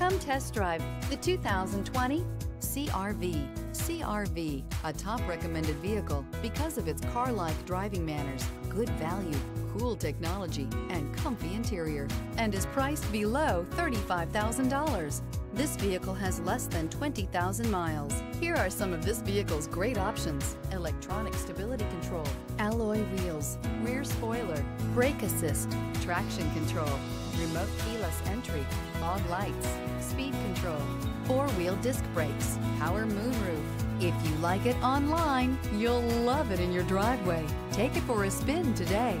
Come test drive the 2020 CRV. CRV, a top recommended vehicle because of its car-like driving manners, good value, cool technology, and comfy interior, and is priced below $35,000. This vehicle has less than 20,000 miles. Here are some of this vehicle's great options. Electronic stability control, alloy wheels, rear spoiler, brake assist, traction control, remote keyless entry, fog lights, speed control, four-wheel disc brakes, power moonroof. If you like it online, you'll love it in your driveway. Take it for a spin today.